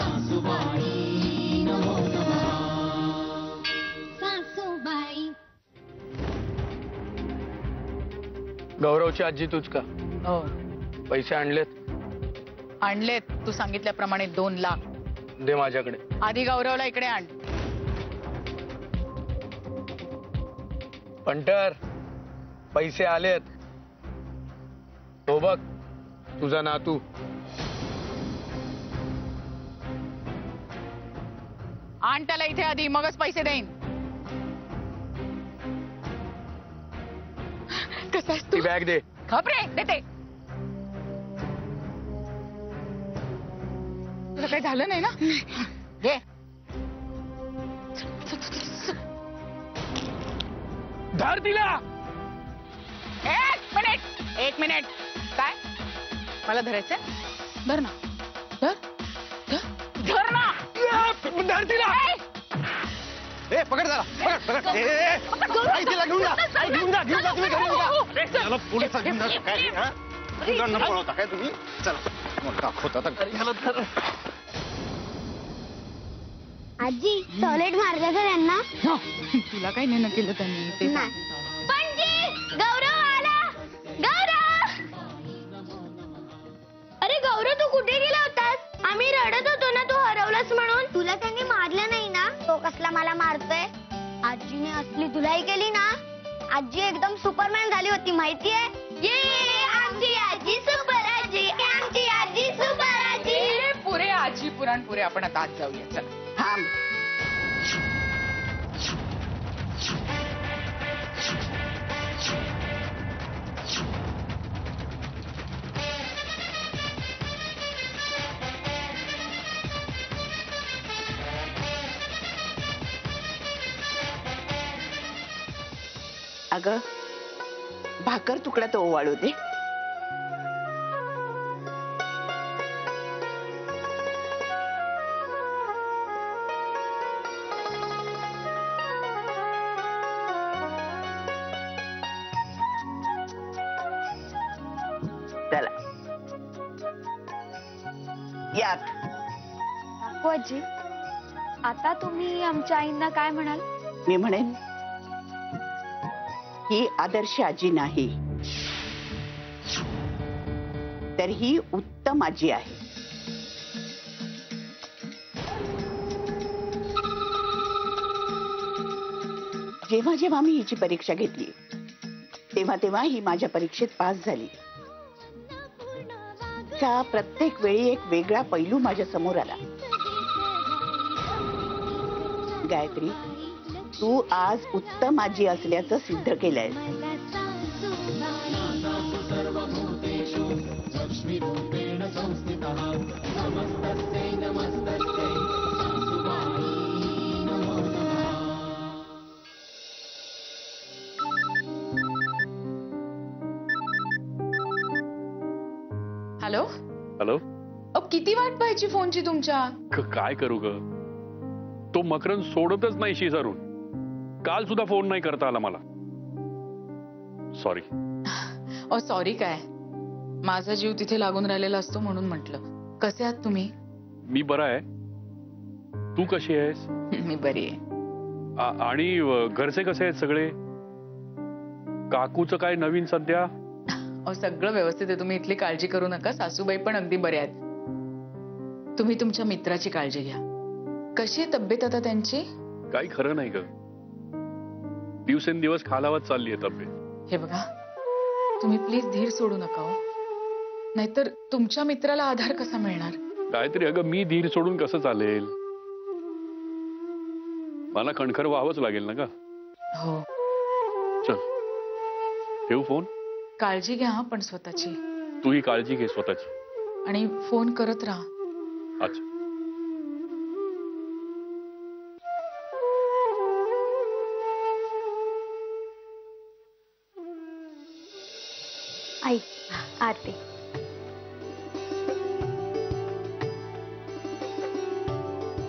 सासूबाई गौरवची आजी तूच का? हो. पैसे आणलेत? आणलेत. तू सांगितल्याप्रमाणे दोन लाख. दे माझ्याकडे. आधी गौरवला इकडे आण. पंटर पैसे आलेत. हो बघ तुझा नातू. आण त्याला इथे आधी मगच पैसे देईन. कसा ती? बॅग दे. खपरे देते. तुला काही झालं नाही ना? घे. धर तिला! एक मिनिट एक मिनिट. काय? मला धरायचंय? धर ना. धर. ए! पकड जरा पकड पकड। ए, तिला घेऊन जा आई घेऊन जा घेऊन जा तुम्ही घरी घेऊन जा त्याला पोलिसात घेऊन जा काय रे, हा? मुलांना पळवता काय तुम्ही। चला मोठा होता तर आजी टॉयलेट मारलं त्यांना हो, तुला काही नेणं केलं त्यांनी ते पणजी गौरव आला. गौरव! अरे गौरव तू कुठे गेला होतास? आम्ही रडत होतो कसला मला मारतोय? आजीने असली धुलाई केली ना आजी एकदम सुपरमॅन झाली होती माहितीये? ये आमची आजी सुपर आजी आमची आजी सुपर आजी पुरे आजी पुराण पुरे आपण आता आज जाऊया. चला. थांब. अगं भाकर तुकडा तो ओवाळू दे. यात. आजी आता तुम्ही आमच्या आईंना काय म्हणाल? मी म्हणेन ही आदर्श आजी नाही. तर ही उत्तम आजी आहे. जेव्हा जेव्हा मी हिची परीक्षा घेतली, तेव्हा तेव्हा ही माझ्या परीक्षेत पास झाली. त्या प्रत्येक वेळी एक वेगळा पैलू माझ्या समोर आला. गायत्री तू आज उत्तम आजी असल्याचं सिद्ध केलंय. हॅलो? हॅलो? अहो किती वाट पाहायची फोनची तुमच्या? क- काय करू ग? तो मकरन सोडतच नाही शेजारून काल सुद्धा फ़ोन नाही करता आला मला. सॉरी अ सॉरी काय? माझा जीव तिथे लागून राहिलेला असतो म्हणून म्हटलं. कसे आहात तुम्ही? मी बरा आहे. तू कशी आहेस? मी बरी आहे. आणि घरचे कसे आहेत सगळे? काकूचं काय नवीन सध्या? सगळं व्यवस्थित आहे. तुम्ही इथली काळजी करू नका. सासूबाई पण अगदी बऱ्या आहेत. तुम्ही तुमच्या मित्राची काळजी घ्या. कशी आहे तब्येत आता त्यांची? काही खरं नाही ग. दिवसेंदिवस खालावत चालली आहे तब्येत. हे बघा तुम्ही प्लीज़ धीर सोडू नका हो. नाहीतर तुमच्या मित्राला आधार कसा मिळणार? काहीतरी अगं मी धीर सोडून कसं चालेल? मला कणखर व्हावंच लागेल ना का हो. चल ठेवू फ़ोन? काळजी घ्या हा पण स्वतःची. तू ही काळजी घे स्वतःची. आणि फ़ोन करत राहा. अच्छा. आरती.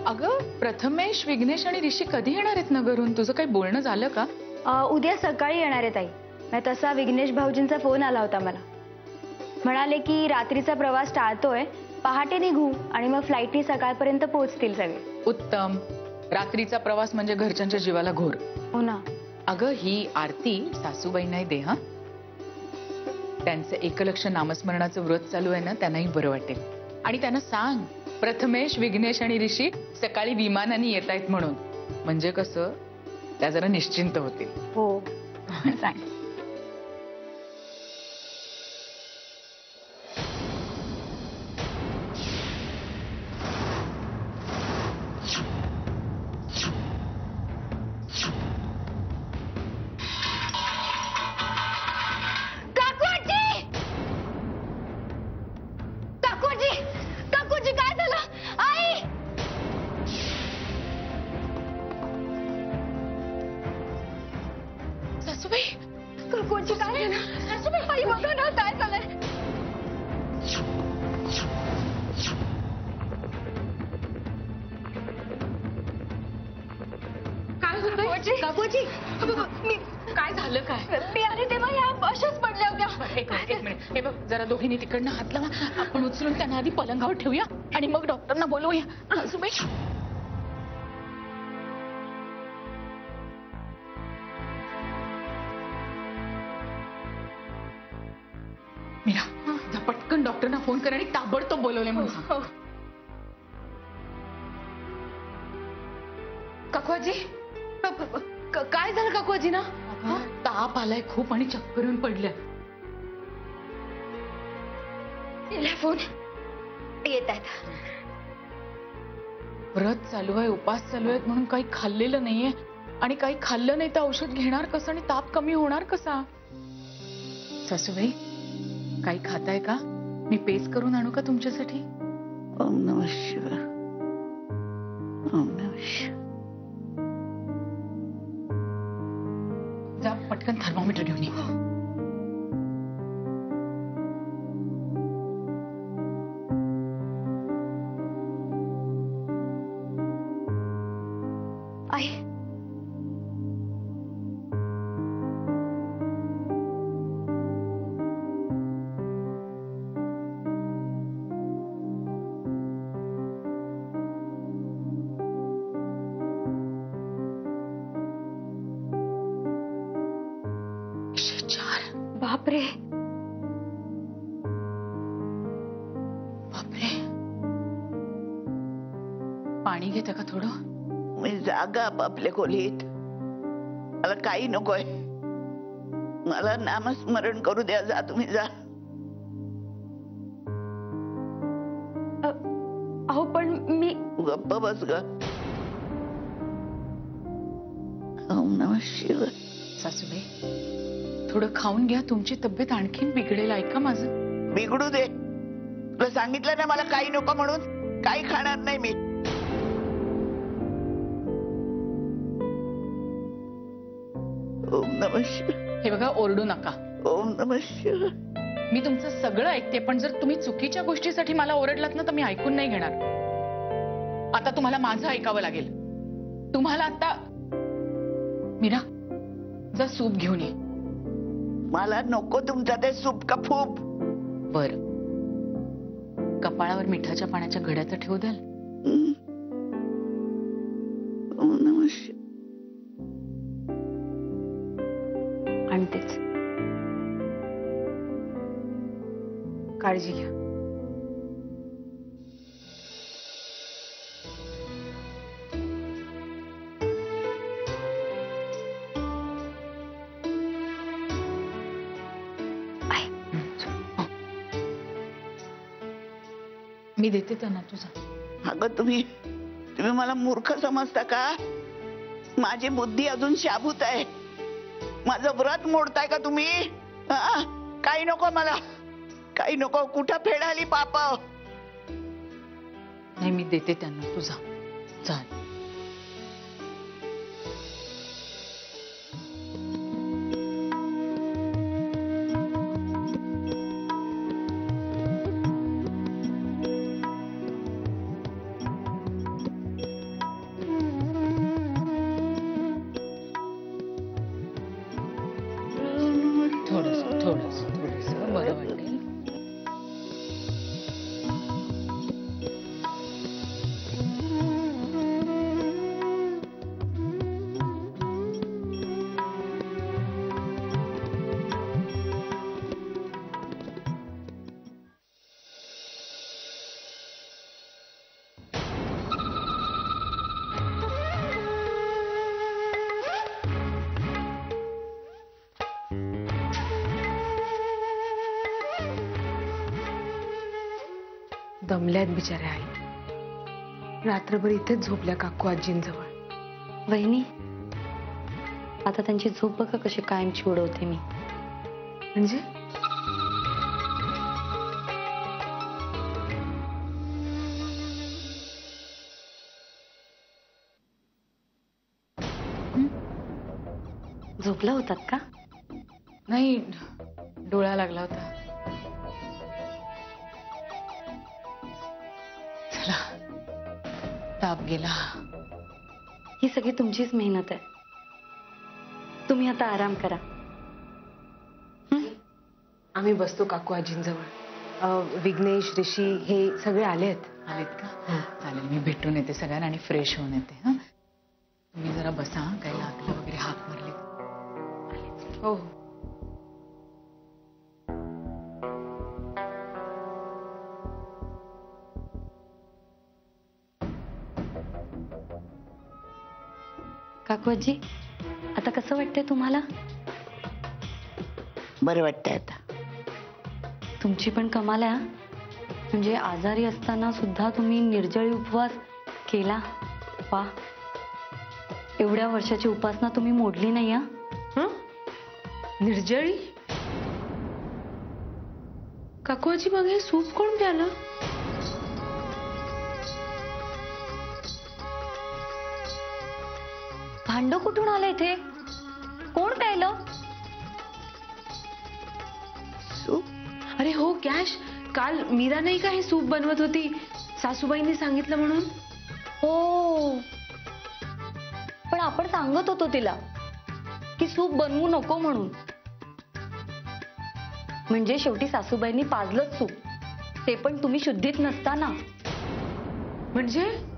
अगं प्रथमेश विघ्नेश आणि ऋषी कधी येणार आहेत ना घरून तुझं काही बोलणं झालं का? अ, उद्या सकाळी येणार आहे ताई नाही तसा विघ्नेश भाऊजींचा फोन आला होता मला. म्हणाले की रात्रीचा प्रवास टाळतोय पहाटे निघू आणि मग फ्लाईटनी सकाळपर्यंत पोहोचतील सगळे. उत्तम. रात्रीचा प्रवास म्हणजे घरच्यांच्या जीवाला घोर. हो ना. अगं ही आरती सासूबाई नाही दे हा? त्यांचं एकलक्ष नामस्मरणाचं व्रत चालू आहे ना त्यांनाही बरं वाटेल. आणि त्यांना सांग प्रथमेश विघ्नेश आणि ऋषी सकाळी विमानाने येत आहेत म्हणून. म्हणजे कसं त्या जरा निश्चिंत होतील. हो. सांग दोघींनी तिकडनं हात लावा आपण उचलून त्यांना आधी पलंगावर ठेवूया आणि मग डॉक्टरना बोलवूया. सासूबाई मीरा पटकन डॉक्टरना फ़ोन कर आणि ताबडतोब बोलवले म्हणून. काय झालं ना ताप आलाय खूप आणि चक्कर येऊन पडल्या केलाय फ़ोन येत आहेत व्रत चालू आहे उपास चालू आहेत म्हणून काही खाल्लेलं नाहीये. आणि काही खाल्लं नाही तर औषध घेणार कसं आणि ताप कमी होणार कसा? सासूबाई काही खाताय का? मी पेज करून आणू का तुमच्यासाठी? ओम नम शिवाय. ओम नम शिवाय. जा पटकन थर्मोमीटर घेऊन ये. बापरे. बापरे. पाणी घेता का थोडं? मी जागा आपापल्या खोलीत. मला काही नकोय. मला नामस्मरण करू द्या जा तुम्ही जा. अहो पण मी गप्प बस ग. ओम नम शिवाय. सासूबाई थोडं खाऊन घ्या तुमची तब्येत आणखीन बिघडेल. ऐका माझं. बिघडू दे. तुला सांगितलं ना मला काही नको म्हणून. काही खाणार नाही मी. ओम नम हे बघा ओरडू नका. ओम नम मी तुमचं सगळं ऐकते पण जर तुम्ही चुकीच्या गोष्टीसाठी मला ओरडलात ना तर मी ऐकून नाही घेणार. आता तुम्हाला माझं ऐकावं लागेल. तुम्हाला आता मीरा जा सूप घेऊन ये. मला नको तुमचा ते सूप का फूप. बर. कपाळावर मिठाच्या पाण्याच्या घड्याचं ठेवू द्याल? आणि नम शिवाय आणतेच काळजी घ्या. मी देते त्यांना तुझा. अगं तुम्ही तुम्ही मला मूर्ख समजता का? माझी बुद्धी अजून शाबूत आहे. माझं व्रत मोडताय का तुम्ही? काही नको मला. काही नको. कुठं फेडाली पाप? नाही मी देते त्यांना तुझा. चाल. दमल्यात बिचाऱ्या आई रात्रभर इथेच झोपल्या काकू आजींजवळ. वहिनी, आता त्यांची झोप बघा कशी कायमची उडवते मी. म्हणजे? झोपला होतात का? नाही, डोळा लागला होता. गेला. ही सगळी तुमचीच मेहनत आहे. तुम्ही आता आराम करा. आम्ही बसतो काकू आजींजवळ. विघ्नेश ऋषी हे सगळे आले आहेत. आलेत का? चालेल मी भेटून येते सगळ्यांना आणि फ्रेश होऊन येते हा? तुम्ही जरा बसा हं. काही लागलं वगैरे हाक मारली हो काकू आजी आता कसं वाटतंय तुम्हाला? बरं वाटतंय आता. तुमची पण कमाल आहे म्हणजे आजारी असताना सुद्धा तुम्ही निर्जळी उपवास केला वा. एवढ्या वर्षाची उपासना तुम्ही मोडली नाही हा. हं? निर्जळी? काकू आजी मग हे सूप कोण प्यालं? भांड कुठून आलं इथे? कोण प्यायलं? सूप? अरे हो कॅश काल मीरा नाही का हे सूप बनवत होती? सासूबाईंनी सांगितलं म्हणून. हो. पण आपण सांगत होतो तिला की सूप बनवू नको म्हणून. म्हणजे शेवटी सासूबाईंनी पाजलंच सूप. ते पण तुम्ही शुद्धीत नसताना. म्हणजे?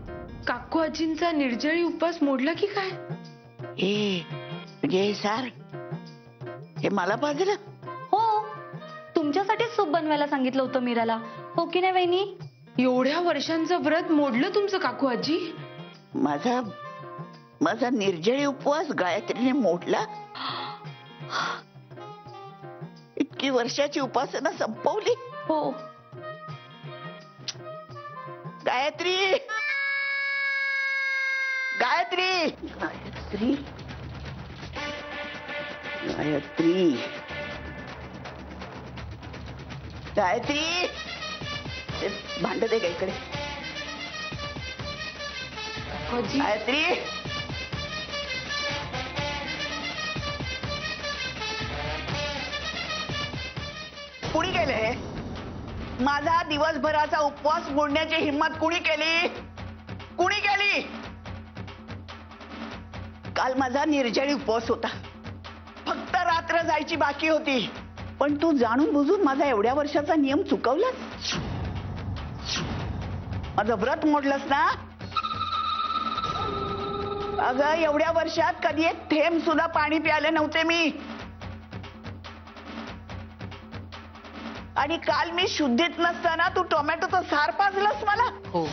काकू आजींचा निर्जळी उपवास मोडला की काय? ए हे सार. हे मला पाजलं. हो तुमच्यासाठीच सूप बनवायला सांगितलं होतं मीराला. हो की नाही वहिनी? एवढ्या वर्षांचं व्रत मोडलं तुमचं काकू आजी? माझा माझा निर्जळी उपवास गायत्रीने मोडला. इतकी वर्षाची उपासना संपवली. हो. गायत्री! गायत्री। गायत्री? गायत्री। गायत्री। भांड दे का इकडे। गायत्री। कुणी केले माझा दिवसभराचा उपवास मोडण्याची हिंमत कुणी केली? काल माझा निर्जळी उपवास होता. फक्त रात्र जायची बाकी होती. पण तू जाणून बुजून माझा एवढ्या वर्षाचा नियम चुकवलास? माझं व्रत मोडलंस ना? अगं, एवढ्या वर्षात कधी एक थेंब सुद्धा पाणी प्याले नव्हते मी. आणि काल मी शुद्धीत नसताना तू टोमॅटोचं सार पाजलंस मला. हो.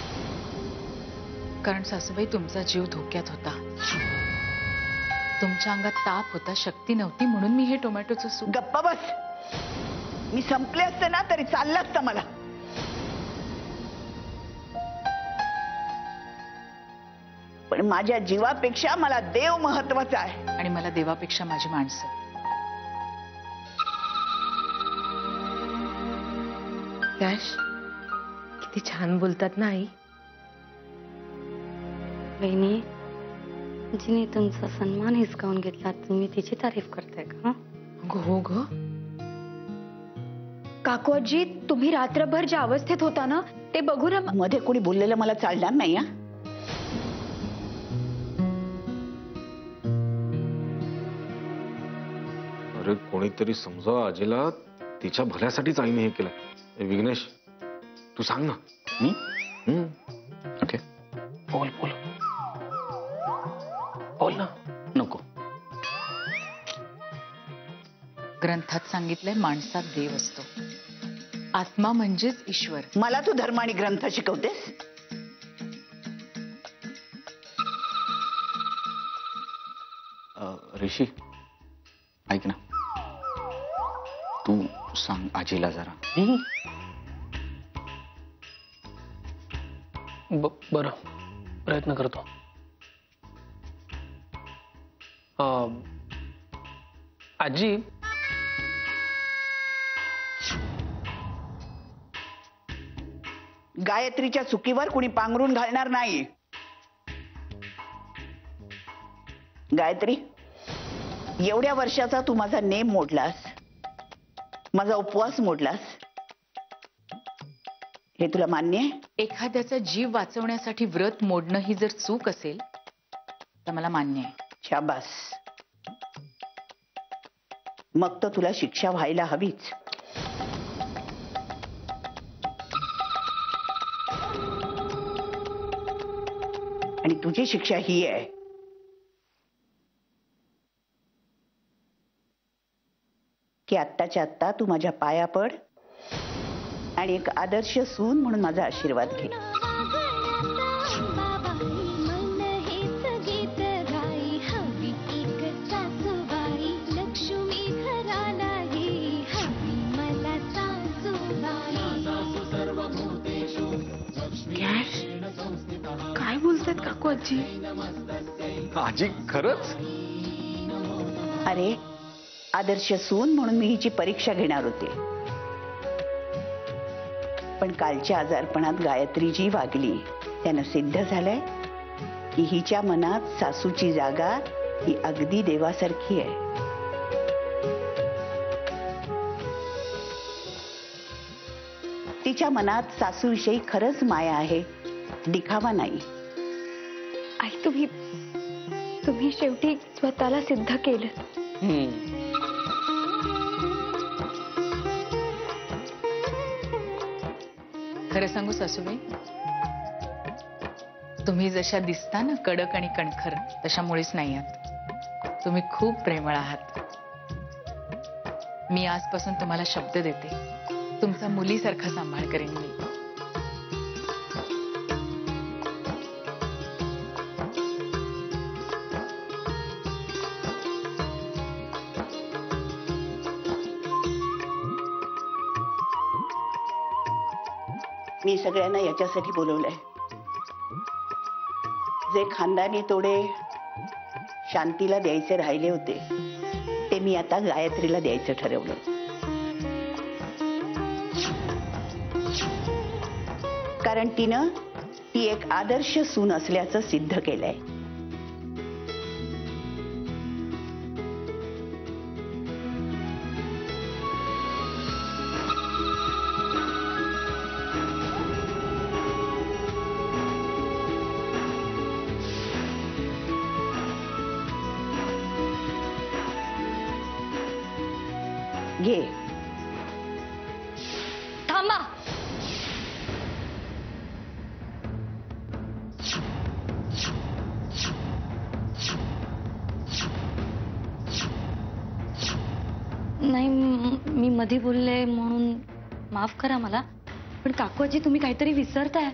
कारण सासूबाई तुमचा जीव धोक्यात होता. तुमच्या अंगात ताप होता शक्ती नव्हती म्हणून मी हे टोमॅटोचं सूप गप्प बस. मी संपले असते ना तरी चाललं असतं मला. पण माझ्या जीवापेक्षा मला देव महत्वाचा आहे. आणि मला देवापेक्षा माझी माणसं. कॅश किती छान बोलतात ना आई. बहिणी जिने तुमचा सन्मान हिसकावून घेतला तुम्ही तिची तारीफ़ करताय का अगं हो ग काकू तुम्ही रात्रभर ज्या अवस्थेत होता ना ते बघून आम- मध्ये कोणी बोललेलं मला चालणार नाही हा अरे कोणीतरी समजाव आजीला तिच्या भल्यासाठीच आईने हे केलं विघ्नेश तू सांग ना मी हम्म. ओके बोल बोल ग्रंथात सांगितलंय माणसात देव असतो. आत्मा म्हणजेच ईश्वर. मला तू धर्म आणि ग्रंथ शिकवतेस? ऋषी ऐक ना. तू सांग आजीला जरा. ब- बरं. प्रयत्न करतो. अं, आजी गायत्रीच्या चुकीवर कुणी पांघरून घालणार नाही. गायत्री एवढ्या वर्षाचा तू माझा नेम मोडलास. माझा उपवास मोडलास. हे तुला मान्य आहे? एखाद्याचा जीव वाचवण्यासाठी व्रत मोडणं ही जर चूक असेल तर मला मान्य आहे. शाबास. मग तर तुला शिक्षा व्हायला हवीच. आणि तुझी शिक्षा ही आहे. की आत्ताच्या आत्ता तू माझ्या पाया पड आणि एक आदर्श सून म्हणून माझा आशीर्वाद घे. काकू आजी आजी खरंच? अरे आदर्श सून म्हणून मी हिची परीक्षा घेणार होते. पण कालच्या आजारपणात गायत्री जी वागली त्यानं सिद्ध झालंय की हिच्या मनात सासूची जागा ही अगदी देवासारखी आहे. तिच्या मनात सासूविषयी खरंच माया आहे दिखावा नाही. तुम्ही तुम्ही शेवटी स्वतःला सिद्ध केलं. हम्म. खरं सांगू सासूबाई तुम्ही जशा दिसता ना कडक आणि कणखर तशा मुळीच नाही आहात. तुम्ही खूप प्रेमळ आहात. मी आजपासून तुम्हाला शब्द देते. तुमचा मुलीसारखा सांभाळ करेन मी. सगळ्यांना याच्यासाठी बोलवलंय. जे खानदानी तोडे शांतीला द्यायचे राहिले होते ते मी आता गायत्रीला द्यायचं ठरवलं. कारण तिनं ती एक आदर्श सून असल्याचं सिद्ध केलंय. नाही, मी मध्ये बोलले माफ़ करा मला. पण काकू आजी तुम्ही काहीतरी विसरताय.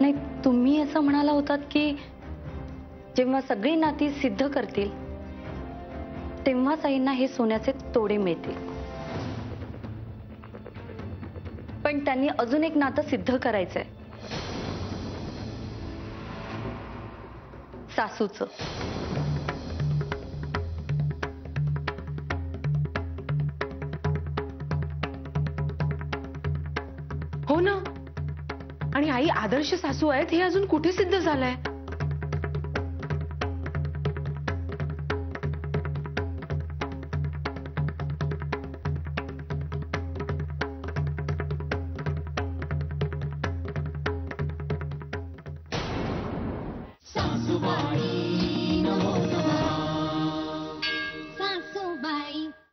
नाही, तुम्ही असं म्हणाला होतात की जेव्हा सगळी नाती सिद्ध करतील तेव्हाच आईंना हे सोन्याचे तोडे मिळतील. पण त्यांनी अजून एक नातं सिद्ध करायचंय. सासूचं. हो ना. आणि आई आदर्श सासू आहेत हे अजून कुठे सिद्ध झालंय?